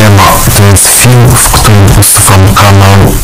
tema desse filme, o futuro do supermercado,